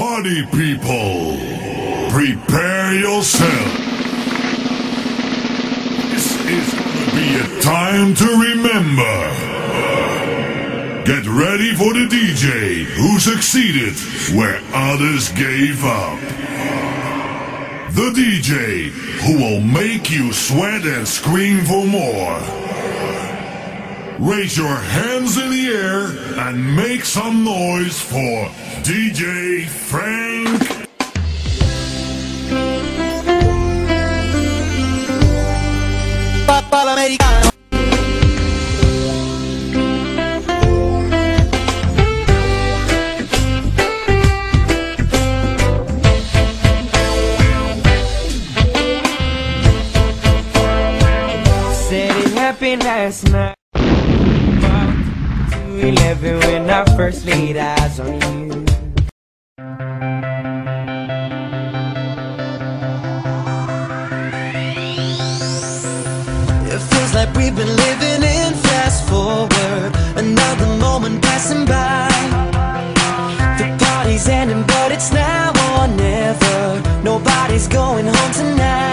Party people, prepare yourself. This is gonna be a time to remember. Get ready for the DJ who succeeded where others gave up. The DJ who will make you sweat and scream for more. Raise your hands in the air and make some noise for DJ Frank. Papa l'americano Said it happened last night. 11 when I first laid eyes on you. It feels like we've been living in fast forward, another moment passing by. The party's ending, but it's now or never. Nobody's going home tonight.